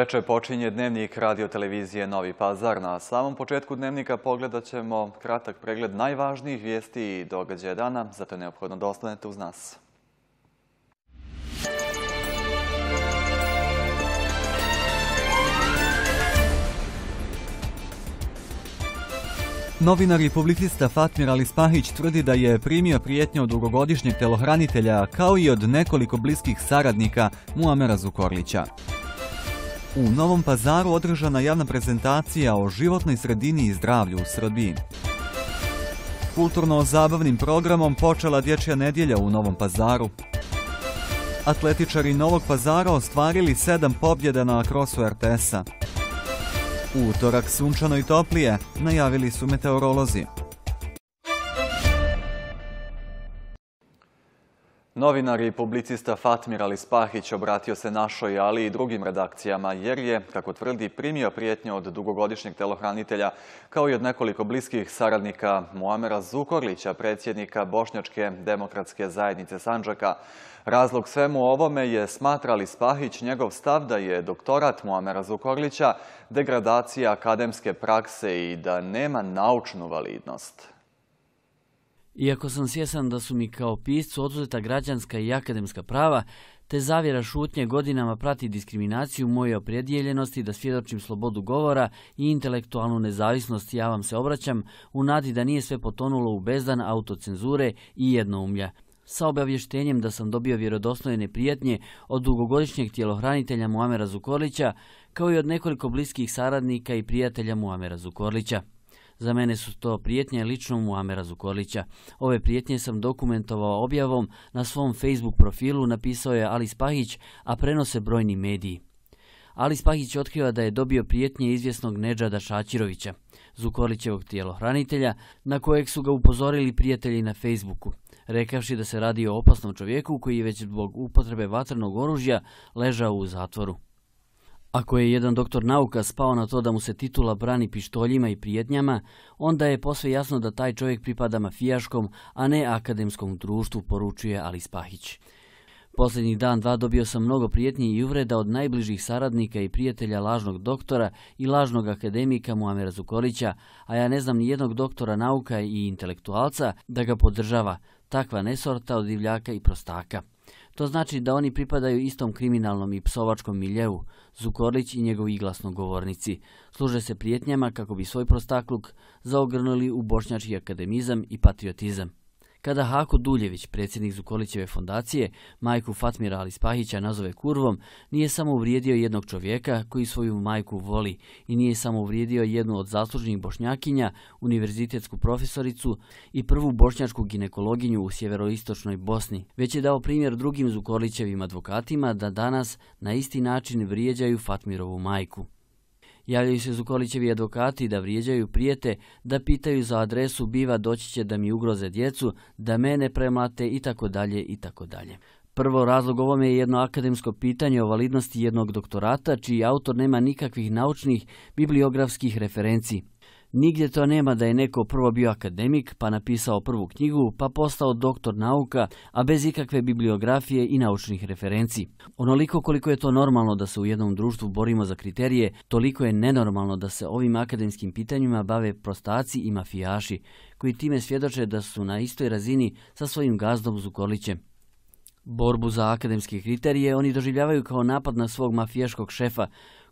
Dobroveče, počinje dnevnik radio televizije Novi Pazar. Na samom početku dnevnika pogledat ćemo kratak pregled najvažnijih vijesti i događaja dana, zato je neophodno da ostanete uz nas. Novinar i publicista Fatmir Ali Spahić tvrdi da je primio prijetnje od dugogodišnjeg telohranitelja kao i od nekoliko bliskih saradnika Muamera Zukorlića. U Novom pazaru održana javna prezentacija o životnoj sredini i zdravlju u Srbiji. Kulturno-zabavnim programom počela dječja nedjelja u Novom pazaru. Atletičari Novog pazara ostvarili sedam pobjeda na krosu RTS-a. Utorak sunčano i toplije, najavili su meteorolozi. Novinar i publicista Fatmir Ali Spahić obratio se našoj, ali i drugim redakcijama, jer je, kako tvrdi, primio prijetnje od dugogodišnjeg telohranitelja, kao i od nekoliko bliskih saradnika Muamera Zukorlića, predsjednika Bošnjačke demokratske zajednice Sanđaka. Razlog svemu ovome je, smatra Ali Spahić, njegov stav da je doktorat Muamera Zukorlića degradacija akademske prakse i da nema naučnu validnost. Iako sam svjesan da su mi kao piscu oduzeta građanska i akademska prava, te zavjera šutnje godinama prati diskriminaciju moje opredjeljenosti da svjedočim slobodu govora i intelektualnu nezavisnost, ja vam se obraćam u nadi da nije sve potonulo u bezdan autocenzure i jednoumlja. Sa obavještenjem da sam dobio vjerodostojne prijetnje od dugogodišnjeg tjelohranitelja Muamera Zukorlića, kao i od nekoliko bliskih saradnika i prijatelja Muamera Zukorlića. Za mene su to prijetnje lično Muamera Zukorlića. Ove prijetnje sam dokumentovao objavom na svom Facebook profilu, napisao je Ali Spahić, a prenose brojni mediji. Ali Spahić otkriva da je dobio prijetnje izvjesnog Nedžada Šačirovića, Zukorlićevog tijelohranitelja, na kojeg su ga upozorili prijatelji na Facebooku, rekavši da se radi o opasnom čovjeku koji je već zbog upotrebe vatrenog oružja ležao u zatvoru. Ako je jedan doktor nauka spao na to da mu se titula brani pištoljima i prijetnjama, onda je posve jasno da taj čovjek pripada mafijaškom, a ne akademskom društvu, poručuje Ali Spahić. Posljednjih dan dva dobio sam mnogo prijetnji i uvreda od najbližih saradnika i prijatelja lažnog doktora i lažnog akademika Muamera Zukorića, a ja ne znam ni jednog doktora nauka i intelektualca da ga podržava, takva nesorta od divljaka i prostaka. To znači da oni pripadaju istom kriminalnom i psovačkom miljeu, Zukorlić i njegovi glasnogovornici. Služe se prijetnjama kako bi svoj prostakluk zaogrnuli u bošnjački akademizam i patriotizam. Kada Hako Duljević, predsjednik Zukolićeve fondacije, majku Fatmira Ali Spahića nazove kurvom, nije samo uvrijedio jednog čovjeka koji svoju majku voli i nije samo uvrijedio jednu od zaslužnih bošnjakinja, univerzitetsku profesoricu i prvu bošnjačku ginekologinju u sjeveroistočnoj Bosni, već je dao primjer drugim Zukolićevim advokatima da danas na isti način vrijeđaju Fatmirovu majku. Javljaju se Zukolićevi advokati da vrijeđaju prijete, da pitaju za adresu biva doći će da mi ugroze djecu, da mene premlate i tako dalje i tako dalje. Prvo razlog ovome je jedno akademsko pitanje o validnosti jednog doktorata, čiji autor nema nikakvih naučnih bibliografskih referenciji. Nigdje to nema da je neko prvo bio akademik, pa napisao prvu knjigu, pa postao doktor nauka, a bez ikakve bibliografije i naučnih referenciji. Onoliko koliko je to normalno da se u jednom društvu borimo za kriterije, toliko je nenormalno da se ovim akademskim pitanjima bave prostaci i mafijaši, koji time svjedoče da su na istoj razini sa svojim gazdom Zukolićem. Borbu za akademske kriterije oni doživljavaju kao napad na svog mafijaškog šefa,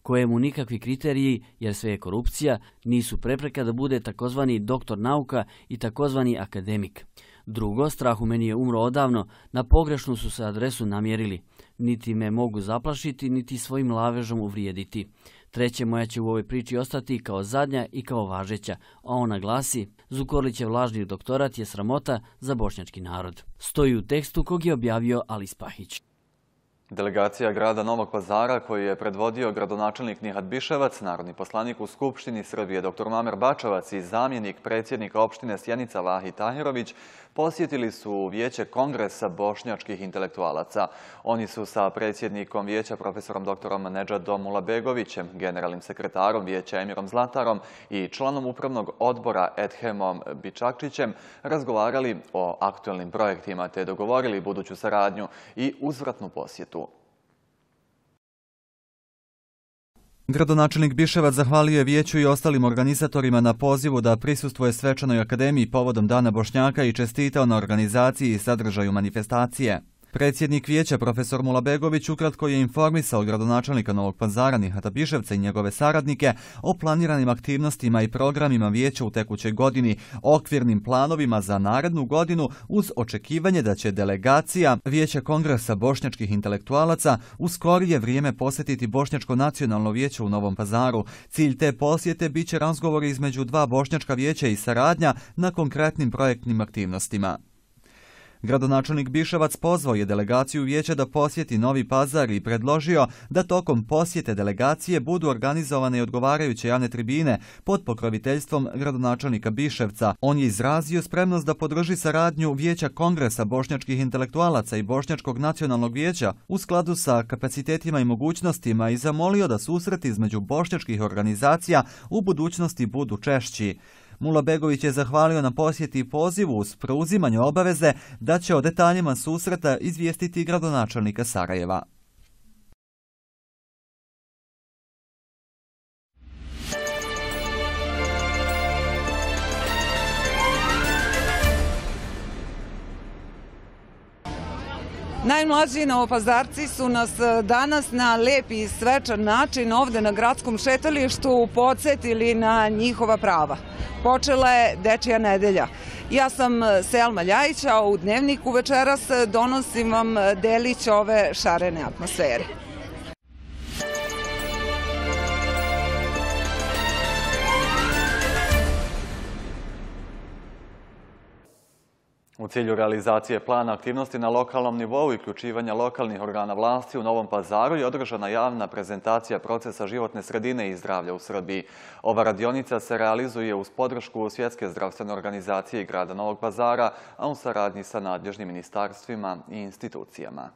kojemu nikakvi kriteriji, jer sve je korupcija, nisu prepreka da bude takozvani doktor nauka i takozvani akademik. Drugo, strah u meni je umro odavno, na pogrešnu su se adresu namjerili. Niti me mogu zaplašiti, niti svojim lavežom uvrijediti. Treće, moja će u ovoj priči ostati kao zadnja i kao važeća, a ona glasi Zukorlićev lažni doktorat je sramota za bošnjački narod. Stoji u tekstu kog je objavio Ali Spahić. Delegacija grada Novog pazara koji je predvodio gradonačelnik Nihat Biševac, narodni poslanik u Skupštini Srbije dr. Mamer Bačevac i zamjenik predsjednika opštine Sjenica Vahi Tahirović posjetili su Vijeće Kongresa bošnjačkih intelektualaca. Oni su sa predsjednikom Vijeća profesorom dr. Nedžadom Ulabegovićem, generalnim sekretarom Vijeća Emirom Zlatarom i članom upravnog odbora Edhemom Bičakčićem razgovarali o aktualnim projektima te dogovorili buduću saradnju i uzvratnu posjetu. Gradonačelnik Biševac zahvalio je vijeću i ostalim organizatorima na pozivu da prisustvuje svečanoj akademiji povodom Dana Bošnjaka i čestitao na organizaciji i sadržaju manifestacije. Predsjednik vijeća profesor Mulabegović ukratko je informisao gradonačelnika Novog Pazara Nihata Biševca i njegove saradnike o planiranim aktivnostima i programima vijeća u tekućoj godini, okvirnim planovima za narednu godinu uz očekivanje da će delegacija Vijeća kongresa bošnjačkih intelektualaca u skorije vrijeme posjetiti Bošnjačko nacionalno vijeće u Novom Pazaru. Cilj te posjete bit će razgovori između dva bošnjačka vijeća i saradnja na konkretnim projektnim aktivnostima. Gradonačelnik Biševac pozvao je delegaciju vijeća da posjeti Novi Pazar i predložio da tokom posjete delegacije budu organizovane i odgovarajuće javne tribine pod pokroviteljstvom gradonačelnika Biševca. On je izrazio spremnost da podrži saradnju Vijeća Kongresa bošnjačkih intelektualaca i Bošnjačkog nacionalnog vijeća u skladu sa kapacitetima i mogućnostima i zamolio da susreti između bošnjačkih organizacija u budućnosti budu češći. Mula Begović je zahvalio na posjeti i pozivu uz preuzimanje obaveze da će o detaljima susreta izvijestiti gradonačelnika Sarajeva. Najmlađi novopazarci su nas e, danas na lepi i svečan način ovde na gradskom šetalištu podsjetili na njihova prava. Počela je Dečija nedelja. Ja sam e, Selma Ljajić, a u dnevniku večeras donosim vam delić ove šarene atmosfere. U cilju realizacije plana aktivnosti na lokalnom nivou i uključivanja lokalnih organa vlasti u Novom pazaru je održana javna prezentacija procesa životne sredine i zdravlja u Srbiji. Ova radionica se realizuje uz podršku Svjetske zdravstvene organizacije i grada Novog pazara, a u saradnji sa nadležnim ministarstvima i institucijama.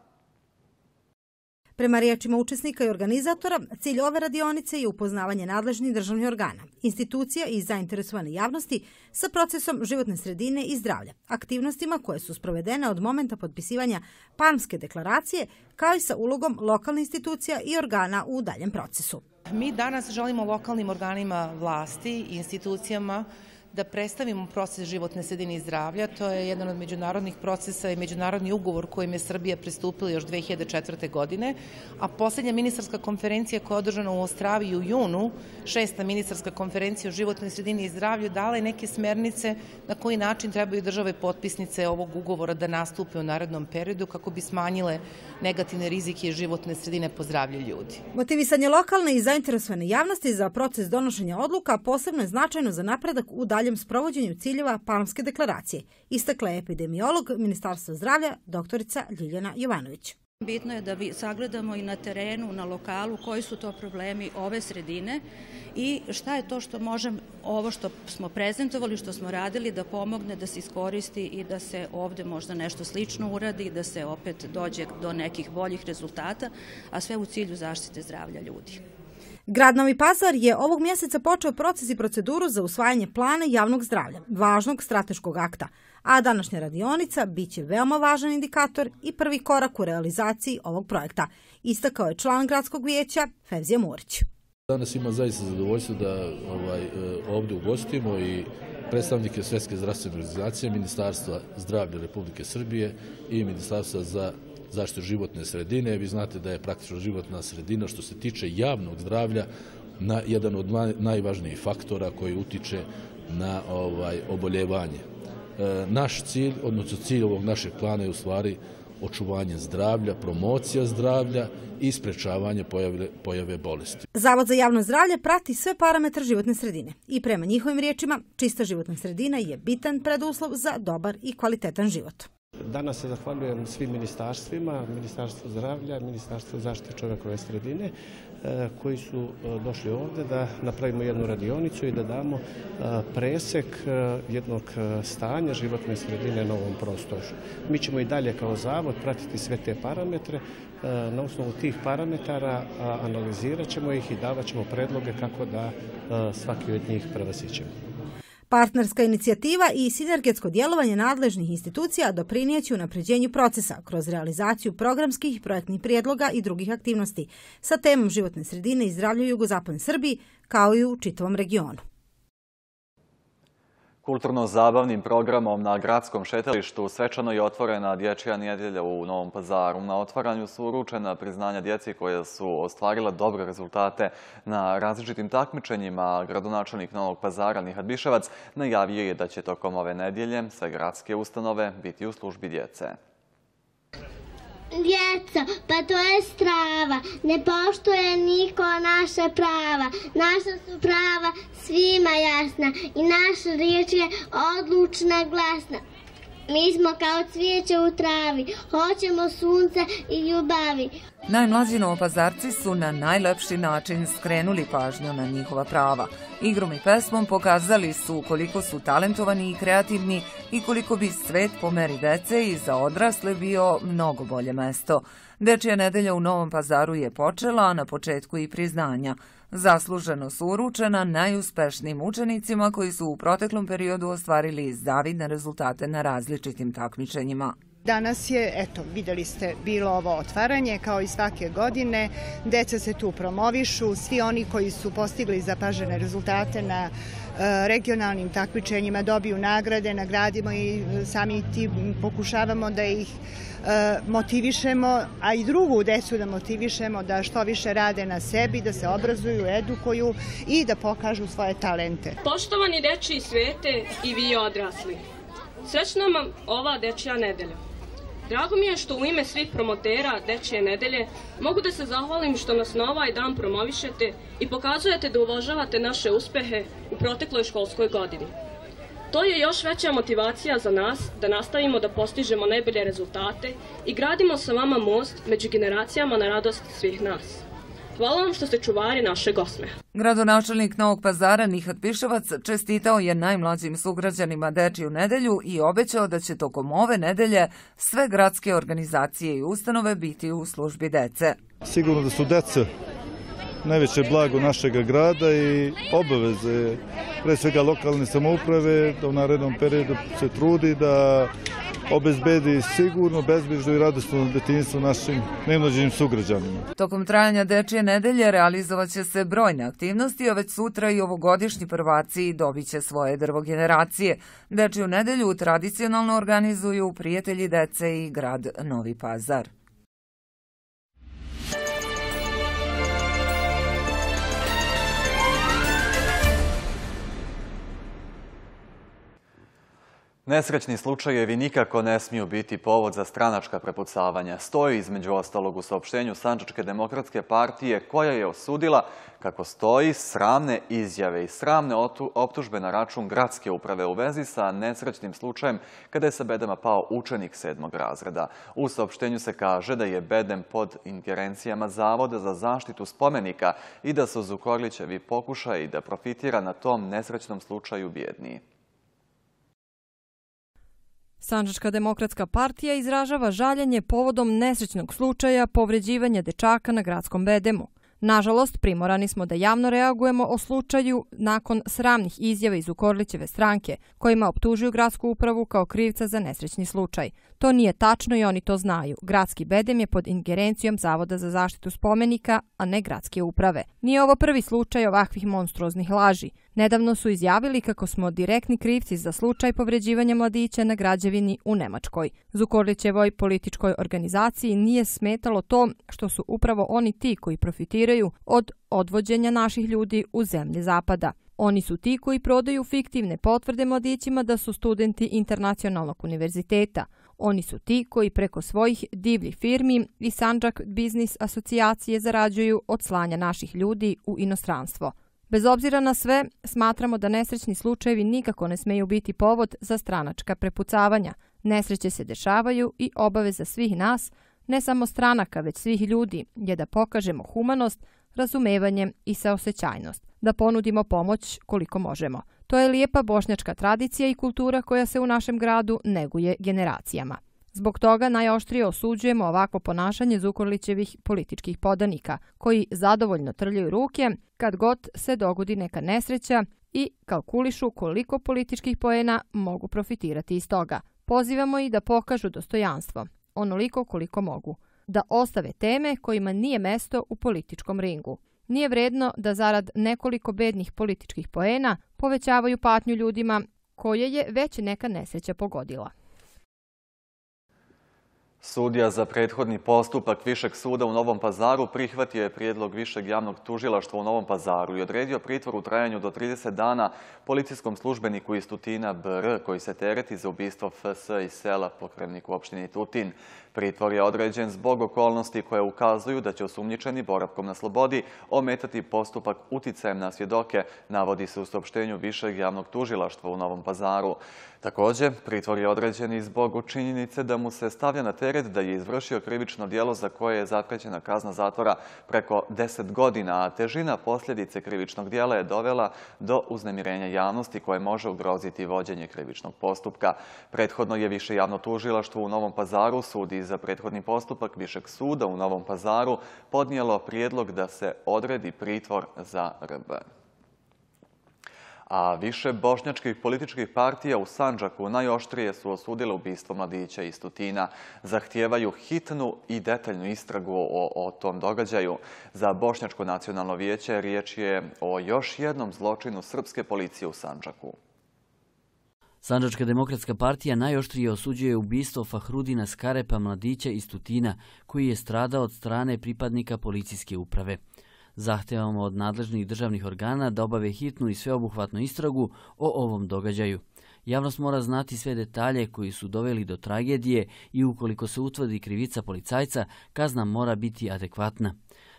Prema riječima učesnika i organizatora, cilj ove radionice je upoznavanje nadležnih državnih organa, institucija i zainteresovane javnosti sa procesom životne sredine i zdravlja, aktivnostima koje su sprovedene od momenta potpisivanja Palmske deklaracije, kao i sa ulogom lokalnih institucija i organa u daljem procesu. Mi danas želimo lokalnim organima vlasti i institucijama da predstavimo proces životne sredine i zdravlja. To je jedan od međunarodnih procesa i međunarodni ugovor kojim je Srbija pristupila još 2004. godine, a poslednja ministarska konferencija koja je održana u Ostravi u junu, šesta ministarska konferencija o životnoj sredini i zdravlju, dala je neke smernice na koji način trebaju države potpisnice ovog ugovora da nastupe u narednom periodu kako bi smanjile negativne rizike životne sredine po zdravlje ljudi. Motivisanje lokalne i zainteresovane javnosti za proces donošenja odluka posebno je značajno za napredak u daljem sprovođenju ciljeva Palmske deklaracije, istakla je epidemiolog Ministarstva zdravlja doktorica Ljiljana Jovanović. Bitno je da sagledamo i na terenu, na lokalu, koji su to problemi ove sredine i šta je to što možemo, ovo što smo prezentovali, što smo radili, da pomogne da se iskoristi i da se ovde možda nešto slično uradi, da se opet dođe do nekih boljih rezultata, a sve u cilju zaštite zdravlja ljudi. Grad Novi Pazar je ovog mjeseca počeo proces i proceduru za usvajanje plana javnog zdravlja, važnog strateškog akta, a današnja radionica biće veoma važan indikator i prvi korak u realizaciji ovog projekta, istakao je član gradskog vijeća Fevzija Murić. Danas ima zaista zadovoljstvo da ovaj, e, ovdje ugostimo i predstavnike Svjetske zdravstvene organizacije, Ministarstva zdravlja Republike Srbije i Ministarstva za zaštitu životne sredine. Vi znate da je praktično životna sredina što se tiče javnog zdravlja na jedan od najvažnijih faktora koji utiče na ovaj oboljevanje. E, naš cilj, odnosno cilj ovog našeg plana je u stvari očuvanje zdravlja, promocija zdravlja i sprečavanje pojave, pojave bolesti. Zavod za javno zdravlje prati sve parametre životne sredine i prema njihovim riječima čista životna sredina je bitan preduslov za dobar i kvalitetan život. Danas se zahvaljujem svim ministarstvima, Ministarstvo zdravlja, Ministarstvo zaštite čovjekove sredine, e, koji su e, došli ovde da napravimo jednu radionicu i da damo e, presek jednog stanja životne sredine na ovom prostoru. Mi ćemo i dalje kao zavod pratiti sve te parametre. Na osnovu tih parametara analizirat ćemo ih i davat ćemo predloge kako da svaki od njih prevasićemo. Partnerska inicijativa i sinergetsko djelovanje nadležnih institucija doprinijeći napređenju procesa kroz realizaciju programskih i projektnih prijedloga i drugih aktivnosti sa temom životne sredine i zdravlja u Srbiji kao i u čitavom regionu. Kulturno-zabavnim programom na gradskom šetalištu svečano je otvorena dječja nedjelja u Novom pazaru. Na otvaranju su uručena priznanja djeci koje su ostvarila dobre rezultate na različitim takmičenjima. Gradonačelnik Novog pazara Nihad Biševac najavio je da će tokom ove nedjelje sve gradske ustanove biti u službi djece. Djeco, pa to je strava, ne poštuje niko naše prava. Naša su prava svima jasna i naša riječ je odlučna glasna. Mi smo kao cvijeće u travi, hoćemo sunce i ljubavi. Najmlađi novopazarci su na najlepši način skrenuli pažnju na njihova prava. Igrom i pesmom pokazali su koliko su talentovani i kreativni i koliko bi svet po meri dece i za odrasle bio mnogo bolje mesto. Dečija nedelja u Novom pazaru je počela, a na početku i priznanja. Zasluženo su uručena najuspešnijim učenicima koji su u proteklom periodu ostvarili zavidne rezultate na različitim takmičenjima. Danas je, eto, videli ste, bilo ovo otvaranje kao i svake godine. Deca se tu promovišu, svi oni koji su postigli zapažene rezultate na regionalnim takmičenjima dobiju nagrade, nagradimo i sami ti pokušavamo da ih motivišemo, a i drugu decu da motivišemo da što više rade na sebi, da se obrazuju, edukuju i da pokažu svoje talente. Poštovani dečiji svete i vi odrasli, srećna vam ova dečija nedelja. Drago mi je što u ime svih promotera Dečije nedelje mogu da se zahvalim što nas na ovaj dan promovišete i pokazujete da uvažavate naše uspehe u protekloj školskoj godini. To je još veća motivacija za nas da nastavimo da postižemo najbolje rezultate i gradimo sa vama most među generacijama na radost svih nas. Hvala vam što ste čuvari našeg osmeha. Gradonačelnik Novog pazara Nihat Pišovac čestitao je najmlađim sugrađanima Dečiju nedelju i obećao da će tokom ove nedelje sve gradske organizacije i ustanove biti u službi dece. Sigurno da su deca najveće blago našeg grada i obaveze pre svega lokalne samouprave da u narednom periodu se trudi da obezbedi sigurno, bezbrižno i radosno detinjstvo našim najmlađim sugrađanima. Tokom trajanja Dečije nedelje realizovat će se brojne aktivnosti, a već sutra i ovogodišnji prvaci dobit će svoje drvo generacije. Dečiju nedelju tradicionalno organizuju prijatelji dece i grad Novi Pazar. Nesrećni slučajevi nikako ne smiju biti povod za stranačka prepucavanja. Stoji između ostalog u saopštenju Sančačke demokratske partije koja je osudila, kako stoji, sramne izjave i sramne optužbe na račun gradske uprave u vezi sa nesrećnim slučajem kada je sa bedama pao učenik sedmog razreda. U saopštenju se kaže da je bedem pod ingerencijama Zavoda za zaštitu spomenika i da su Zukorlićevi pokušaj da profitira na tom nesrećnom slučaju bjedniji. Sanđačka demokratska partija izražava žaljenje povodom nesrećnog slučaja povređivanja dečaka na gradskom bedemu. Nažalost, primorani smo da javno reagujemo o slučaju nakon sramnih izjava iz Ukorlićeve stranke, kojima optužuju gradsku upravu kao krivca za nesrećni slučaj. To nije tačno i oni to znaju. Gradski bedem je pod ingerencijom Zavoda za zaštitu spomenika, a ne gradske uprave. Nije ovo prvi slučaj ovakvih monstruoznih laži. Nedavno su izjavili kako smo direktni krivci za slučaj povređivanja mladića na građevini u Nemačkoj. Zukorlićevoj političkoj organizaciji nije smetalo to što su upravo oni ti koji profitiraju od odvođenja naših ljudi u zemlje Zapada. Oni su ti koji prodaju fiktivne potvrde mladićima da su studenti internacionalnog univerziteta. Oni su ti koji preko svojih divljih firmi i Sanđak Biznis asocijacije zarađuju od slanja naših ljudi u inostranstvo. Bez obzira na sve, smatramo da nesrećni slučajevi nikako ne smeju biti povod za stranačka prepucavanja. Nesreće se dešavaju i obaveza svih nas, ne samo stranaka, već svih ljudi, je da pokažemo humanost, razumevanje i saosećajnost, da ponudimo pomoć koliko možemo. To je lijepa bošnjačka tradicija i kultura koja se u našem gradu neguje generacijama. Zbog toga najoštrije osuđujemo ovakvo ponašanje Zukorlićevih političkih podanika, koji zadovoljno trljaju ruke kad god se dogodi neka nesreća i kalkulišu koliko političkih poena mogu profitirati iz toga. Pozivamo ih da pokažu dostojanstvo, onoliko koliko mogu, da ostave teme kojima nije mesto u političkom ringu. Nije vredno da zarad nekoliko bednih političkih poena povećavaju patnju ljudima koje je već neka nesreća pogodila. Sudija za prethodni postupak Višeg suda u Novom pazaru prihvatio je prijedlog Višeg javnog tužilaštva u Novom pazaru i odredio pritvor u trajanju do 30 dana policijskom službeniku iz Tutina BR koji se tereti za ubistvo FS i sela pokrevnik u opštini Tutin. Pritvor je određen zbog okolnosti koje ukazuju da će osumnjičeni boravkom na slobodi ometati postupak uticajem na svjedoke, navodi se u sopštenju Višeg javnog tužilaštva u Novom pazaru. Također, pritvor je određen i zbog učinjenice da mu se stavlja na teret da je izvršio krivično dijelo za koje je zaprećena kazna zatvora preko 10 godina, a težina posljedice krivičnog dijela je dovela do uznemirenja javnosti koje može ugroziti vođenje krivičnog postupka. Prethodno je više javno tužilaštvo u Novom pazaru sudi za prethodni postupak Višeg suda u Novom pazaru podnijelo prijedlog da se odredi pritvor za RB a više bošnjačkih političkih partija u Sanđaku najoštrije su osudile ubistvo mladića iz Tutina. Zahtijevaju hitnu i detaljnu istragu o, o tom događaju. Za Bošnjačko nacionalno vijeće riječ je o još jednom zločinu srpske policije u Sanđaku. Sanđačka demokratska partija najoštrije osuđuje ubistvo Fahrudina Skarepa mladića iz Tutina, koji je stradao od strane pripadnika policijske uprave. Zahtevamo od nadležnih državnih organa da obave hitnu i sveobuhvatnu istragu o ovom događaju. Javnost mora znati sve detalje koji su doveli do tragedije i ukoliko se utvrdi krivica policajca, kazna mora biti adekvatna.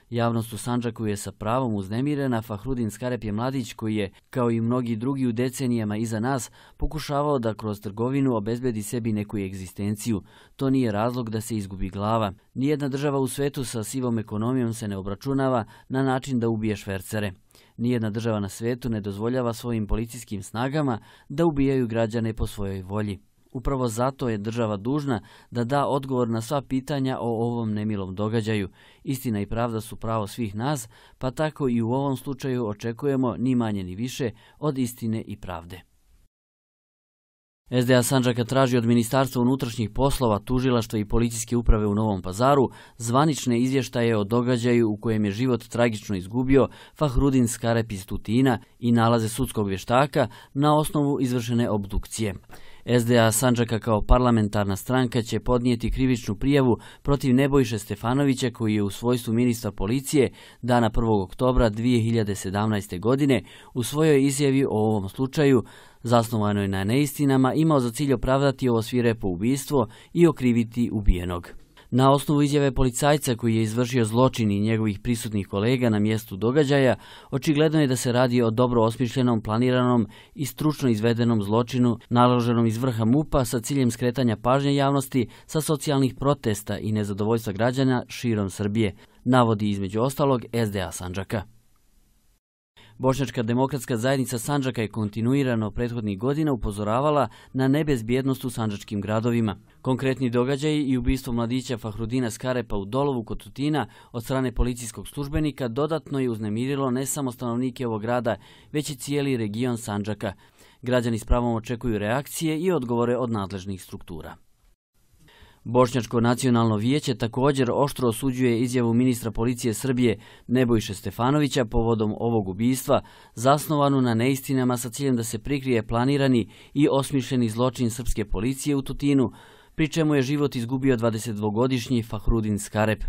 Javnost u Sanđaku je sa pravom uznemirena. Fahrudin Skarep je mladić koji je, kao i mnogi drugi u decenijama iza nas, pokušavao da kroz trgovinu obezbedi sebi neku egzistenciju. To nije razlog da se izgubi glava. Nijedna država u svetu sa sivom ekonomijom se ne obračunava na način da ubije švercere. Nijedna država na svetu ne dozvoljava svojim policijskim snagama da ubijaju građane po svojoj volji. Upravo zato je država dužna da da odgovor na sva pitanja o ovom nemilom događaju. Istina i pravda su pravo svih nas, pa tako i u ovom slučaju očekujemo ni manje ni više od istine i pravde. SDA Sanđaka traži od Ministarstva unutrašnjih poslova, tužilaštva i policijske uprave u Novom pazaru zvanične izvještaje o događaju u kojem je život tragično izgubio Fahrudin Skarep iz Tutina i nalaze sudskog vještaka na osnovu izvršene obdukcije. SDA Sanđaka kao parlamentarna stranka će podnijeti krivičnu prijavu protiv Nebojše Stefanovića koji je u svojstvu ministra policije dana 1. oktobra 2017. godine u svojoj izjavi o ovom slučaju zasnovanoj na neistinama imao za cilj opravdati ovo svirepo ubistvo i okriviti ubijenog. Na osnovu izjave policajca koji je izvršio zločin i njegovih prisutnih kolega na mjestu događaja, očigledno je da se radi o dobro osmišljenom, planiranom i stručno izvedenom zločinu naloženom iz vrha MUPA sa ciljem skretanja pažnje javnosti sa socijalnih protesta i nezadovoljstva građana širom Srbije, navodi između ostalog SDA Sanđaka. Bošnjačka demokratska zajednica Sanđaka je kontinuirano prethodnih godina upozoravala na nebezbjednost u sanđačkim gradovima. Konkretni događaji i ubistvo mladića Fahrudina Skarepa u Dolovu kod Tutina od strane policijskog službenika dodatno je uznemirilo ne samo stanovnike ovog grada, već i cijeli region Sanđaka. Građani s pravom očekuju reakcije i odgovore od nadležnih struktura. Bošnjačko nacionalno vijeće također oštro osuđuje izjavu ministra policije Srbije Nebojše Stefanovića povodom ovog ubijstva, zasnovanu na neistinama sa ciljem da se prikrije planirani i osmišljeni zločin srpske policije u Tutinu, pri čemu je život izgubio 22-godišnji Fahrudin Skarep.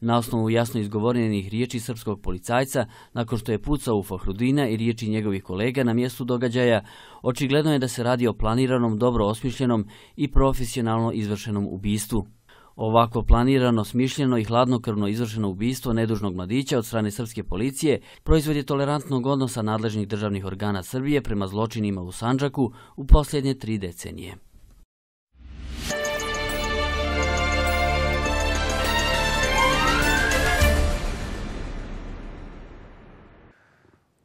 Na osnovu jasno izgovorenih riječi srpskog policajca, nakon što je pucao u Fahrudina i riječi njegovih kolega na mjestu događaja, očigledno je da se radi o planiranom, dobro osmišljenom i profesionalno izvršenom ubistvu. Ovako planirano, smišljeno i hladnokrvno izvršeno ubistvo nedužnog mladića od strane srpske policije proizvod je tolerantnog odnosa nadležnih državnih organa Srbije prema zločinima u Sanđaku u posljednje tri decenije.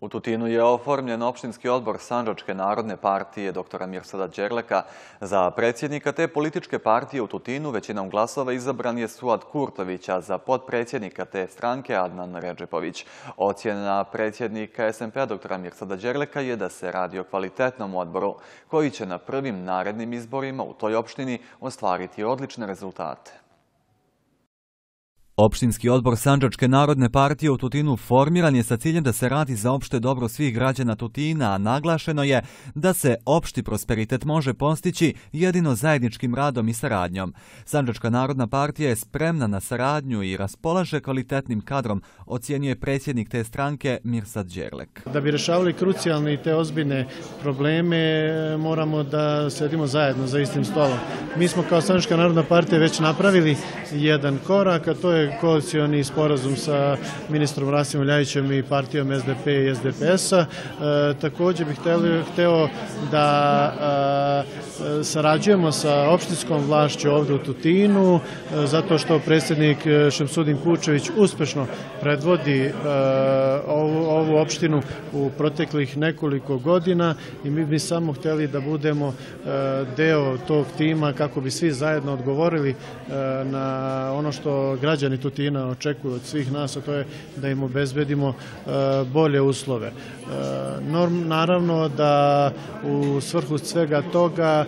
U Tutinu je oformljen opštinski odbor Sanđačke narodne partije dr. Mirsada Đerleka za predsjednika te političke partije u Tutinu. Većinom glasova izabran je Suad Kurtović, a za podpredsjednika te stranke Adnan Ređepović. Ocjena predsjednika SMP-a dr. Mirsada Đerleka je da se radi o kvalitetnom odboru koji će na prvim narednim izborima u toj opštini ostvariti odlične rezultate. Opštinski odbor Sanđačke narodne partije u Tutinu formiran je sa ciljem da se radi za opšte dobro svih građana Tutina, a naglašeno je da se opšti prosperitet može postići jedino zajedničkim radom i saradnjom. Sanđačka narodna partija je spremna na saradnju i raspolaže kvalitetnim kadrom, ocjenjuje predsjednik te stranke Mirsad Đerlek. Da bi rešavali krucijalne i te ozbiljne probleme, moramo da sedimo zajedno za istim stolom. Mi smo kao Sanđačka narodna partija već napravili jedan korak, a to je koalicioni sporazum sa ministrom Rasimom Ljajićem i partijom SDP i SDP-a. E, također bih hteo da e, sarađujemo sa opštinskom vlašću ovdje u Tutinu, e, zato što predsjednik Šemsudin Kučević uspešno predvodi ovu, ovu opštinu u proteklih nekoliko godina i mi bi samo hteli da budemo deo tog tima kako bi svi zajedno odgovorili na ono što građani Tutina očekuju od svih nas, a to je da im obezbedimo bolje uslove. Naravno da u svrhu svega toga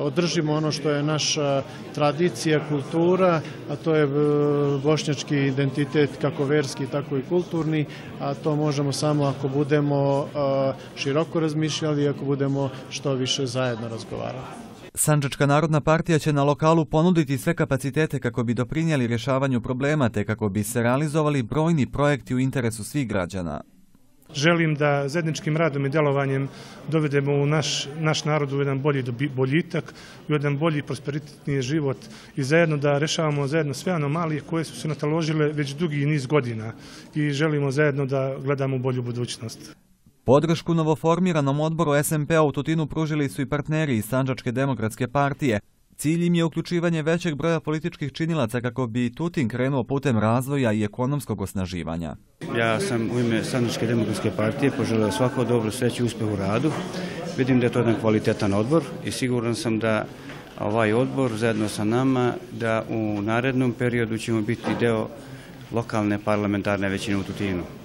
održimo ono što je naša tradicija, kultura, a to je bošnjački identitet kako verski, tako i kulturni, a to možemo samo ako budemo široko razmišljali i ako budemo što više zajedno razgovarali. Sanđačka narodna partija će na lokalu ponuditi sve kapacitete kako bi doprinijeli rješavanju problema te kako bi se realizovali brojni projekti u interesu svih građana. Želim da zajedničkim radom i djelovanjem dovedemo u naš, naš narod u jedan bolji boljitak, u jedan bolji prosperitetni život i zajedno da rešavamo zajedno sve anomalije koje su se nataložile već dugi niz godina i želimo zajedno da gledamo bolju budućnost. Podršku novoformiranom odboru SMP-a u Tutinu pružili su i partneri iz Sanđačke demokratske partije. Cilj im je uključivanje većeg broja političkih činilaca kako bi Tutin krenuo putem razvoja i ekonomskog osnaživanja. Ja sam u ime Sanđačke demokratske partije poželeo svako dobro sreću i uspeh u radu. Vidim da je to jedan kvalitetan odbor i siguran sam da ovaj odbor zajedno sa nama da u narednom periodu ćemo biti deo lokalne parlamentarne većine u Tutinu.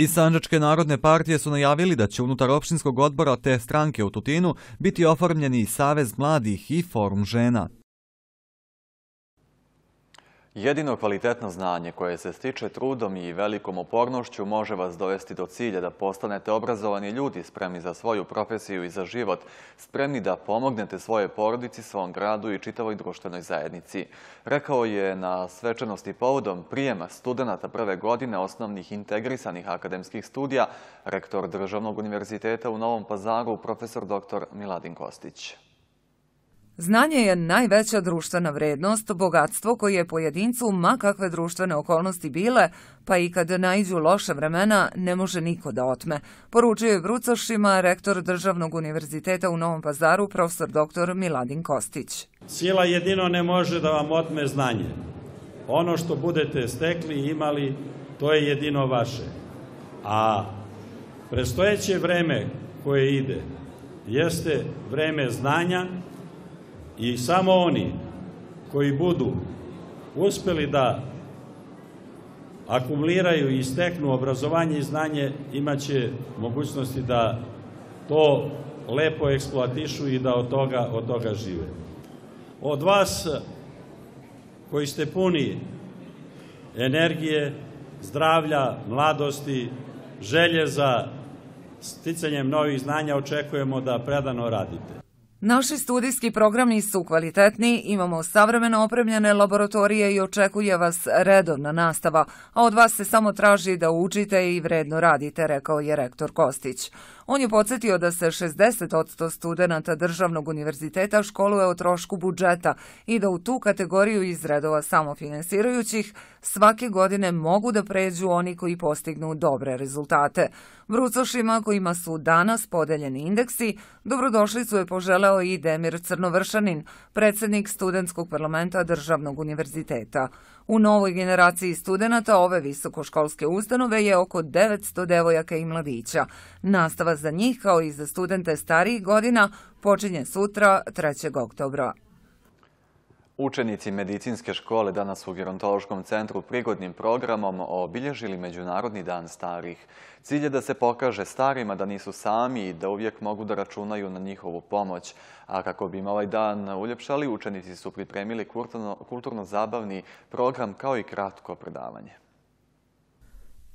Iz Sanđačke narodne partije su najavili da će unutar opštinskog odbora te stranke u Tutinu biti oformljeni i Savez mladih i Forum žena. Jedino kvalitetno znanje koje se stiče trudom i velikom upornošću može vas dovesti do cilja da postanete obrazovani ljudi spremni za svoju profesiju i za život, spremni da pomognete svoje porodici, svom gradu i čitavoj društvenoj zajednici. Rekao je na svečanosti povodom prijema studenta prve godine osnovnih integrisanih akademskih studija rektor Državnog univerziteta u Novom pazaru, profesor dr. Miladin Kostić. Znanje je najveća društvena vrednost, bogatstvo koje je pojedincu, ma kakve društvene okolnosti bile, pa i kad najđu loše vremena, ne može niko da otme. Poručio je Brucošima rektor Državnog univerziteta u Novom pazaru, profesor dr. Miladin Kostić. Sila jedino ne može da vam otme znanje. Ono što budete stekli i imali, to je jedino vaše. A prestojeće vreme koje ide, jeste vreme znanja, i samo oni koji budu uspeli da akumuliraju i steknu obrazovanje i znanje, imaće mogućnosti da to lepo eksploatišu i da od toga, od toga žive. Od vas koji ste puni energije, zdravlja, mladosti, želje za sticanjem novih znanja očekujemo da predano radite. Naši studijski programi su kvalitetni, imamo savremeno opremljene laboratorije i očekuje vas redovna nastava, a od vas se samo traži da učite i vredno radite, rekao je rektor Kostić. On je podsjetio da se 60% studenta državnog univerziteta školuje o trošku budžeta i da u tu kategoriju iz redova samofinansirajućih svake godine mogu da pređu oni koji postignu dobre rezultate. Brucošima kojima su danas podeljeni indeksi, dobrodošli su je poželeo i Demir Crnovršanin, predsjednik Studentskog parlamenta Državnog univerziteta. U novoj generaciji studenata ove visokoškolske ustanove je oko 900 devojaka i mladića. Nastava za njih, kao i za studente starijih godina, počinje sutra 3. oktobra. Učenici medicinske škole danas u Gerontološkom centru prigodnim programom obilježili Međunarodni dan starih. Cilj je da se pokaže starima da nisu sami i da uvijek mogu da računaju na njihovu pomoć. A kako bi im ovaj dan uljepšali, učenici su pripremili kulturno-zabavni program kao i kratko predavanje.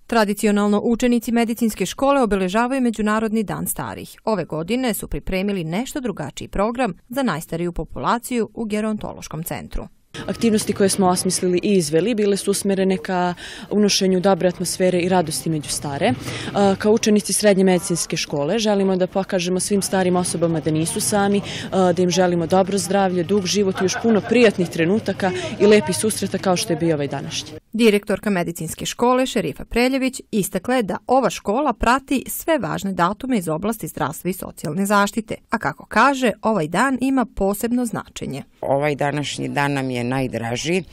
Tradicionalno učenici medicinske škole obeležavaju Međunarodni dan starih. Ove godine su pripremili nešto drugačiji program za najstariju populaciju u gerontološkom centru. Aktivnosti koje smo osmislili i izveli bile su usmjerene ka unošenju dobre atmosfere i radosti među stare. Kao učenici srednje medicinske škole želimo da pokažemo svim starim osobama da nisu sami, da im želimo dobro zdravlje, dug život i još puno prijatnih trenutaka i lepih susreta kao što je bio ovaj današnji. Direktorka medicinske škole Šerifa Preljević istakle da ova škola prati sve važne datume iz oblasti zdravstva i socijalne zaštite, a kako kaže, ovaj dan ima posebno značenje. Ovaj današnji dan nam je najdraži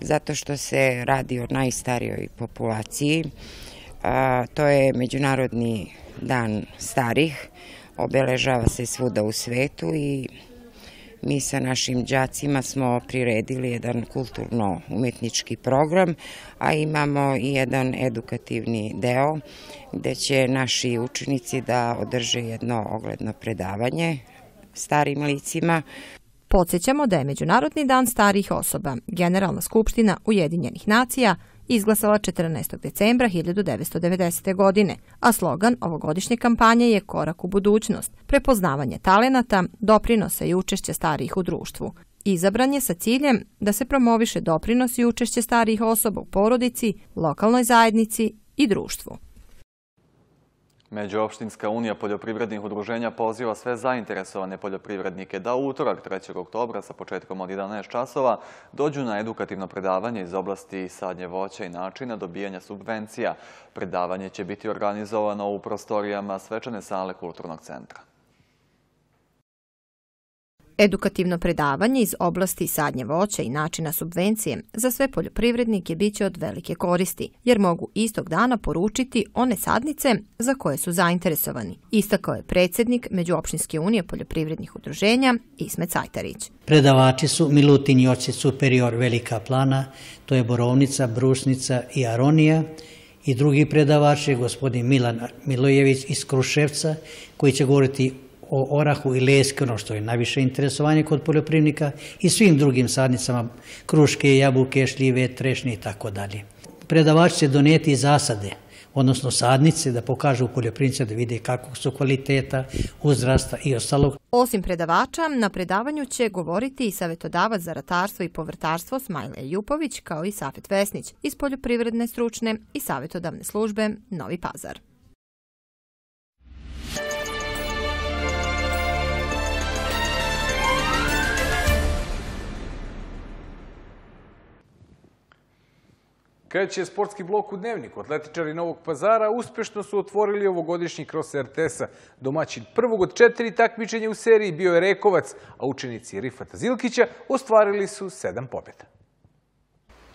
zato što se radi o najstarijoj populaciji. to je Međunarodni dan starih, obeležava se svuda u svetu i mi sa našim đacima smo priredili jedan kulturno-umetnički program, a imamo i jedan edukativni deo gde će naši učenici da održe jedno ogledno predavanje starim licima. Podsjećamo da je Međunarodni dan starih osoba, Generalna skupština Ujedinjenih nacija, izglasala 14. decembra 1990. godine, a slogan ovogodišnje kampanje je Korak u budućnost, prepoznavanje talenata, doprinosa i učešće starijih u društvu. Izabran je sa ciljem da se promoviše doprinos i učešće starijih osoba u porodici, lokalnoj zajednici i društvu. Međuopštinska unija poljoprivrednih udruženja poziva sve zainteresovane poljoprivrednike da utorak 3. oktobra sa početkom od 11 časova dođu na edukativno predavanje iz oblasti sadnje voća i načina dobijanja subvencija. Predavanje će biti organizovano u prostorijama svečane sale Kulturnog centra. Edukativno predavanje iz oblasti sadnje voća i načina subvencije za sve poljoprivrednike bit će od velike koristi, jer mogu istog dana poručiti one sadnice za koje su zainteresovani, istakao je predsjednik Međuopštinske unije poljoprivrednih udruženja Ismet Cajtarić. Predavači su Milutin Joci Superior Velika Plana, to je Borovnica, Brusnica i Aronija, i drugi predavač je gospodin Milan Milojević iz Kruševca, koji će govoriti o orahu i leske, ono što je najviše interesovanje kod poljoprivrednika i svim drugim sadnicama, kruške, jabuke, šljive, trešnje i tako dalje. Predavač će donijeti zasade, odnosno sadnice, da pokažu poljoprivrednice da vide kakvog su kvaliteta, uzrasta i ostalog. Osim predavača, na predavanju će govoriti i savjetodavac za ratarstvo i povrtarstvo Smajle Jupović, kao i Safet Vesnić iz poljoprivredne stručne i savjetodavne službe Novi Pazar. Kreće sportski blok u dnevniku. Atletičari Novog pazara uspješno su otvorili ovogodišnji kroz RTS-a. Domaćin prvog od četiri takmičenja u seriji bio je Rekovac, a učenici Rifata Zilkića ostvarili su sedam pobjeda.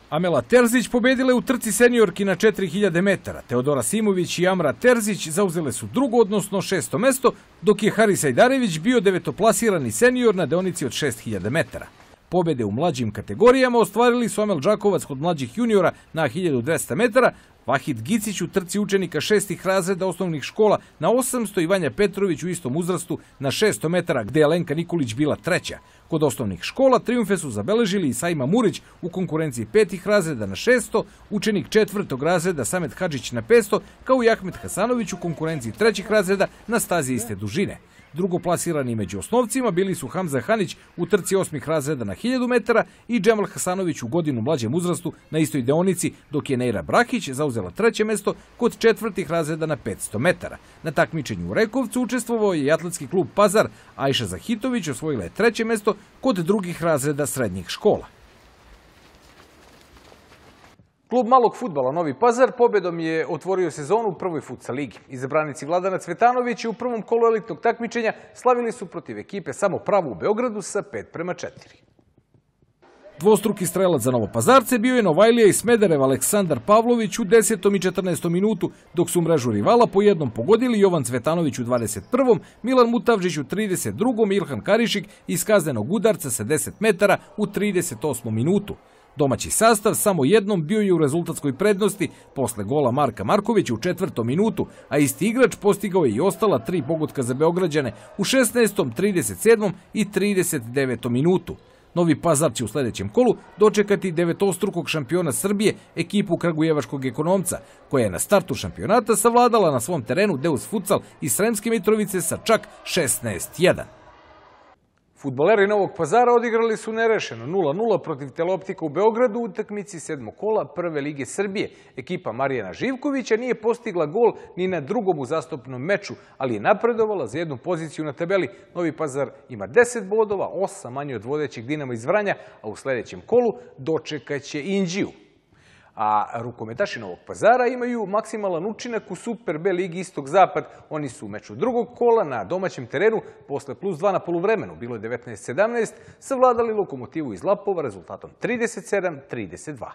Amela Terzić pobedila je u trci seniorki na 4000 metara. Teodora Simović i Amra Terzić zauzele su drugo, odnosno šesto mesto, dok je Haris Ajdarević bio devetoplasirani senior na deonici od 6000 metara. Pobjede u mlađim kategorijama ostvarili su Amel Đakovac kod mlađih juniora na 1200 metara, Vahid Gicić u trci učenika šestih razreda osnovnih škola na 800 i Vanja Petrović u istom uzrastu na 600 metara gdje je Lenka Nikolić bila treća. Kod osnovnih škola triumfe su zabeležili i Sajma Murić u konkurenciji petih razreda na 600, učenik četvrtog razreda Samet Hadžić na 500, kao i Ahmet Hasanović u konkurenciji trećih razreda na stazi iste dužine. Drugoplasirani među osnovcima bili su Hamza Hanić u trci osmih razreda na 1000 metara i Džemal Hasanović u godinu mlađem uzrastu na istoj deonici, dok je Neira Brahić zauzela treće mesto kod četvrtih razreda na 500 metara. Na takmičenju u Rekovcu učestvovao je i atletski klub Pazar, Ajša Zahitović osvojila je treće mesto kod drugih razreda srednjih škola. Klub malog futbala Novi Pazar pobedom je otvorio sezonu u prvoj futsa ligi. Izabranici Vladana Cvetanović u prvom kolu elitnog takmičenja slavili su protiv ekipe samo pravu u Beogradu sa 5 prema 4. Dvostruki strelac za Novopazarce bio je Novajlija i Smederev Aleksandar Pavlović u 10. i 14. minutu, dok su mrežu rivala po jednom pogodili Jovan Cvetanović u 21. Milan Mutavžić u 32. Ilhan Karišik iz kaznenog udarca sa 10 metara u 38. minutu. Domaći sastav samo jednom bio je u rezultatskoj prednosti posle gola Marka Markovića u četvrtom minutu, a isti igrač postigao je i ostala tri pogotka za Beograđane u 16., 37. i 39. minutu. Novi Pazar će u sljedećem kolu dočekati devetostrukog šampiona Srbije, ekipu Kragujevačkog ekonomca, koja je na startu šampionata savladala na svom terenu Deus Futsal iz Sremske Mitrovice sa čak 16-1. Futboleri Novog Pazara odigrali su nerešeno 0-0 protiv Teleoptika u Beogradu u utakmici sedmog kola Prve lige Srbije. Ekipa Marijana Živkovića nije postigla gol ni na drugom uzastopnom meču, ali je napredovala za jednu poziciju na tabeli. Novi Pazar ima 10 bodova, 8 manje od vodećeg Dinama iz Vranja, a u sljedećem kolu dočekaće Inđiju a rukometaši Novog Pazara imaju maksimalan učinak u Super B ligi Istog-Zapad. Oni su u meču drugog kola na domaćem terenu posle plus 2 na poluvremenu, bilo je 19-17, savladali lokomotivu iz Lapova rezultatom 37-32.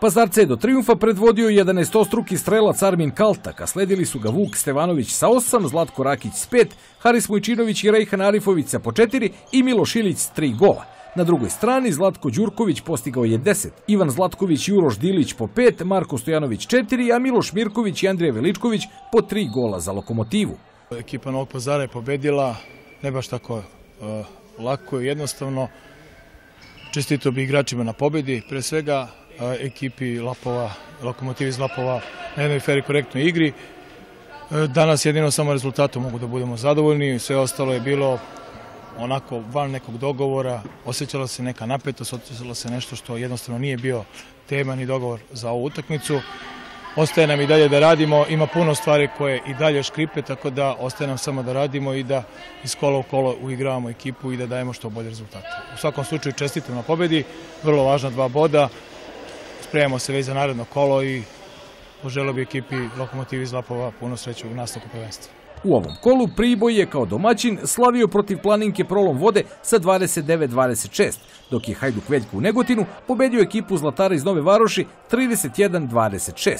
Pazarce je do triumfa predvodio 11-ostruki strelac Armin Kaltak, a sledili su ga Vuk Stevanović sa 8, Zlatko Rakić s 5, Haris Mojčinović i Rejhan Arifović sa po 4 i Miloš Ilić s 3 gola. Na drugoj strani Zlatko Đurković postigao je 10, Ivan Zlatković i Uroš Dilić po 5, Marko Stojanović 4, a Miloš Mirković i Andrija Veličković po 3 gola za lokomotivu. Ekipa Novog Pazara je pobedila, ne baš tako uh, lako i jednostavno. Čestito bi igračima na pobedi, pre svega uh, ekipi Lapova, lokomotivi iz Lapova na jednoj feri korektnoj igri. Uh, danas jedino samo rezultatom mogu da budemo zadovoljni, sve ostalo je bilo onako van nekog dogovora, osjećala se neka napetost, osjećala se nešto što jednostavno nije bio tema ni dogovor za ovu utakmicu. Ostaje nam i dalje da radimo, ima puno stvari koje i dalje škripe, tako da ostaje nam samo da radimo i da iz kola u kolo uigravamo ekipu i da dajemo što bolje rezultate. U svakom slučaju čestitam na pobedi, vrlo važna dva boda, spremamo se već za naredno kolo i poželio bi ekipi Lokomotivi iz Lapova puno sreće u nastavku prvenstva. U ovom kolu Priboj je kao domaćin slavio protiv Planinke prolom vode sa 29-26, dok je Hajduk Veljko u Negotinu pobedio ekipu Zlatara iz Nove Varoši 31-26.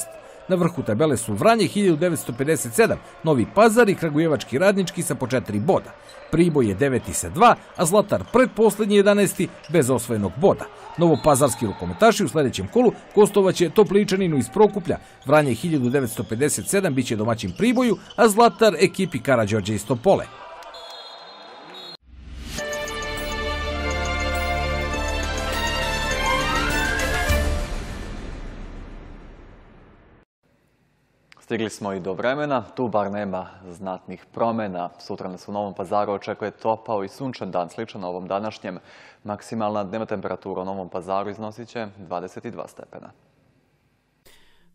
Na vrhu tabele su Vranje 1957, Novi Pazar i Kragujevački radnički sa po četiri boda. Priboj je deveti sa dva, a Zlatar predposlednji 11. bez osvojenog boda. Novopazarski rukometaši u sljedećem kolu gostovaće Topličaninu iz Prokuplja. Vranje 1957 biće domaćin Priboju, a Zlatar ekipi Karađorđe iz Topole. Stigli smo i do vremena, tu bar nema znatnih promjena. Sutra nas u Novom pazaru očekuje topao i sunčan dan, sličan ovom današnjem. Maksimalna dnevna temperatura u Novom pazaru iznosit će 22 stepena.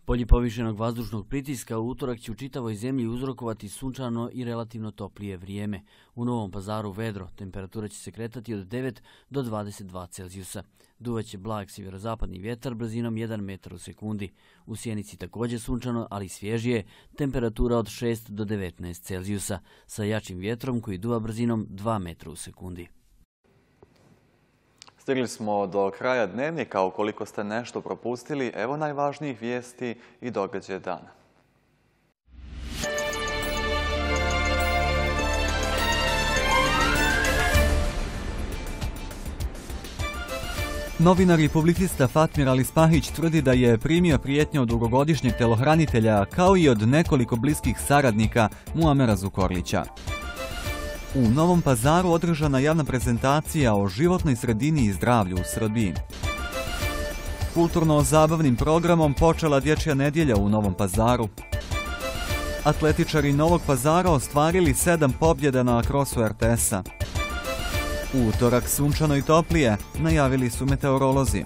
Polje povišenog vazdušnog pritiska u utorak će u čitavoj zemlji uzrokovati sunčano i relativno toplije vrijeme. U Novom pazaru vedro, temperatura će se kretati od 9 do 22 Celzijusa. Duvaće blag sjeverozapadni vjetar brzinom 1 metar u sekundi. U Sjenici također sunčano, ali svježije, temperatura od 6 do 19 Celzijusa, sa jačim vjetrom koji duva brzinom 2 metra u sekundi. Stigli smo do kraja dnevnika. Ukoliko ste nešto propustili, evo najvažnijih vijesti i događaje dana. Novinar i publicista Fatmir Ali Spahić tvrdi da je primio prijetnje od dugogodišnjeg telohranitelja kao i od nekoliko bliskih saradnika Muamera Zukorlića. U Novom pazaru održana javna prezentacija o životnoj sredini i zdravlju u Srbiji. Kulturno-zabavnim programom počela dječja nedjelja u Novom pazaru. Atletičari Novog pazara ostvarili sedam pobjeda na krosu RTS-a. Utorak sunčano i toplije, najavili su meteorolozi.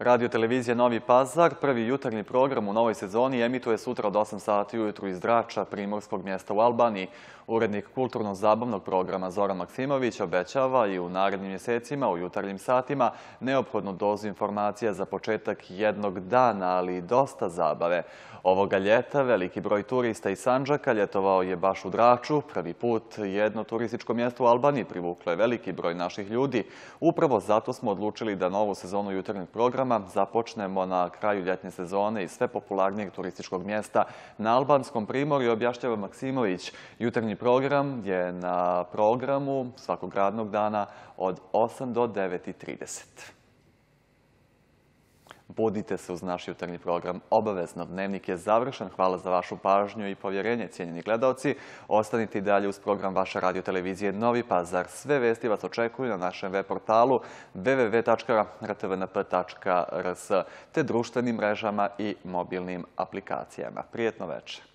Radio televizija Novi Pazar, prvi jutarnji program u novoj sezoni, emituje sutra od 8 sati ujutru iz Drača, primorskog mjesta u Albaniji. Urednik kulturno-zabavnog programa Zoran Maksimović obećava i u narednim mjesecima, u jutarnjim satima, neophodnu dozu informacija za početak jednog dana, ali i dosta zabave. Ovoga ljeta veliki broj turista iz Sanđaka ljetovao je baš u Draču. Prvi put jedno turističko mjesto u Albaniji privuklo je veliki broj naših ljudi. Upravo zato smo odlučili da novu sezonu jutarnjeg programa započnemo na kraju ljetnje sezone i sve popularnijeg turističkog mjesta na Albanskom primorju, objašnjava Maksimović. Jutarnji program je na programu svakog radnog dana od 8 do 9.30. Budite se uz naš jutarnji program obavezno. Dnevnik je završen. Hvala za vašu pažnju i povjerenje, cijenjeni gledalci. Ostanite i dalje uz program vaše radiotelevizije Novi Pazar. Sve vesti vas očekuju na našem web portalu www.rtvnp.rs te društvenim mrežama i mobilnim aplikacijama. Prijetno večer.